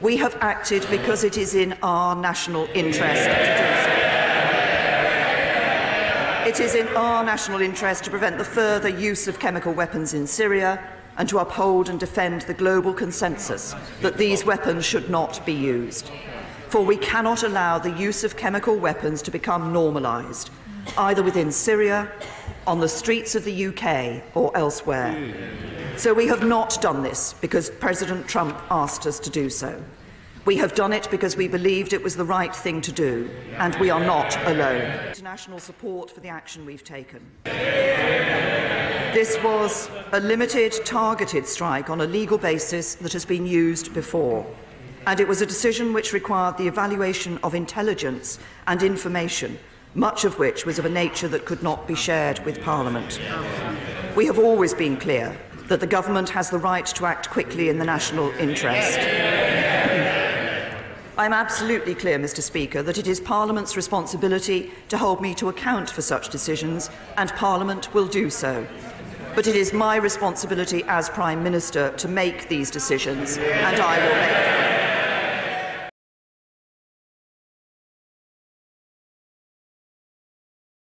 We have acted because it is in our national interest to do so. It is in our national interest to prevent the further use of chemical weapons in Syria and to uphold and defend the global consensus that these weapons should not be used. For we cannot allow the use of chemical weapons to become normalised, either within Syria, on the streets of the UK, or elsewhere. So we have not done this because President Trump asked us to do so. We have done it because we believed it was the right thing to do, and we are not alone. International support for the action we've taken. This was a limited, targeted strike on a legal basis that has been used before. And it was a decision which required the evaluation of intelligence and information, much of which was of a nature that could not be shared with Parliament. We have always been clear that the government has the right to act quickly in the national interest. I'm absolutely clear, Mr Speaker, that it is Parliament's responsibility to hold me to account for such decisions, and Parliament will do so. But it is my responsibility as Prime Minister to make these decisions, and I will make